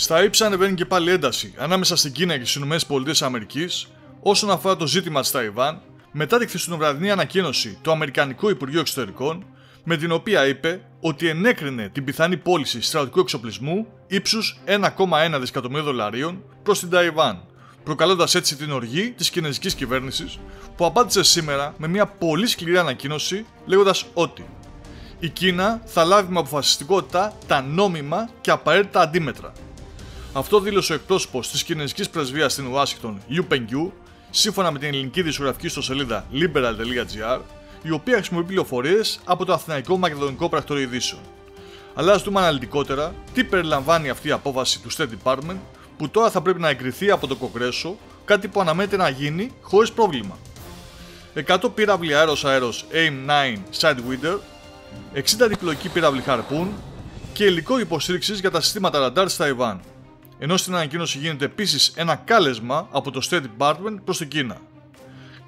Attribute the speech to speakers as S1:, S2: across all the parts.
S1: Στα ύψα ανεβαίνει και πάλι ένταση ανάμεσα στην Κίνα και στις ΗΠΑ όσον αφορά το ζήτημα της Ταϊβάν μετά τη χθεσινοβραδινή ανακοίνωση του Αμερικανικού Υπουργείου Εξωτερικών με την οποία είπε ότι ενέκρινε την πιθανή πώληση στρατιωτικού εξοπλισμού ύψους 1,1 δισεκατομμύρια δολαρίων προς την Ταϊβάν, προκαλώντας έτσι την οργή της κινέζικης κυβέρνησης που απάντησε σήμερα με μια πολύ σκληρή ανακοίνωση λέγοντας ότι η Κίνα θα λάβει με αποφασιστικότητα τα νόμιμα και απαραίτητα αντίμετρα. Αυτό δήλωσε ο εκπρόσωπο της κινέζικης πρεσβείας στην Ουάσιγκτον, Liu Pengyu, σύμφωνα με την ελληνική δισογραφική ιστοσελίδα liberal.gr, η οποία χρησιμοποιεί πληροφορίες από το Αθηναϊκό Μακεδονικό Πρακτορείο Ειδήσεων. Αλλά ας δούμε αναλυτικότερα τι περιλαμβάνει αυτή η απόφαση του State Department που τώρα θα πρέπει να εγκριθεί από το Κογκρέσο, κάτι που αναμένεται να γίνει χωρίς πρόβλημα. 100 πύραυλοι αέρος αέρος AIM-9 Sidewinder, 60 διπλοκοί πύραυλοι Harpoon και υλικό υποστήριξης για τα συστήματα ραντάρ στη Ταϊβάν. Ενώ στην ανακοίνωση γίνεται επίσης ένα κάλεσμα από το State Department προς την Κίνα.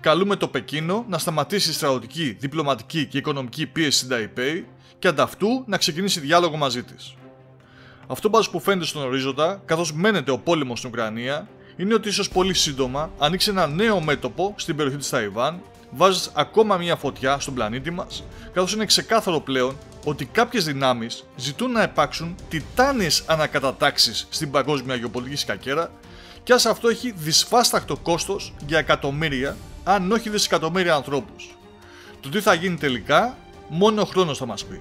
S1: Καλούμε το Πεκίνο να σταματήσει στρατιωτική, διπλωματική και οικονομική πίεση στην Ταϊπέη και ανταυτού να ξεκινήσει διάλογο μαζί της. Αυτό που φαίνεται στον ορίζοντα, καθώς μένεται ο πόλεμος στην Ουκρανία, είναι ότι ίσως πολύ σύντομα ανοίξει ένα νέο μέτωπο στην περιοχή της Ταϊβάν, βάζεις ακόμα μια φωτιά στον πλανήτη μας, καθώς είναι ξεκάθαρο πλέον ότι κάποιες δυνάμεις ζητούν να υπάρξουν τιτάνιες ανακατατάξεις στην παγκόσμια γεωπολιτική σκακέρα και ας αυτό έχει δυσφάσταχτο κόστος για εκατομμύρια, αν όχι δισεκατομμύρια ανθρώπους. Το τι θα γίνει τελικά, μόνο ο χρόνος θα μας πει.